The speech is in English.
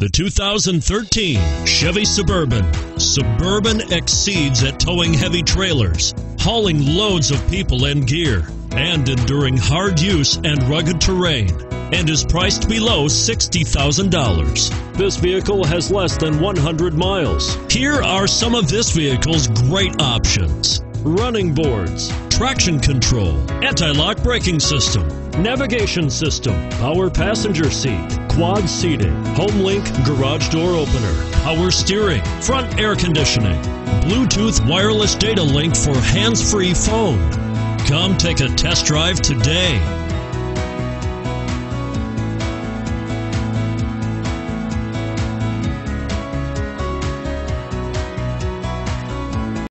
The 2013 Chevy Suburban. Suburban exceeds at towing heavy trailers, hauling loads of people and gear, and enduring hard use and rugged terrain, and is priced below $60,000. This vehicle has less than 100 miles. Here are some of this vehicle's great options running boards, traction control, anti lock braking system, navigation system, power passenger seat, quad seating, home link garage door opener, power steering, front air conditioning, Bluetooth wireless data link for hands free phone. Come take a test drive today.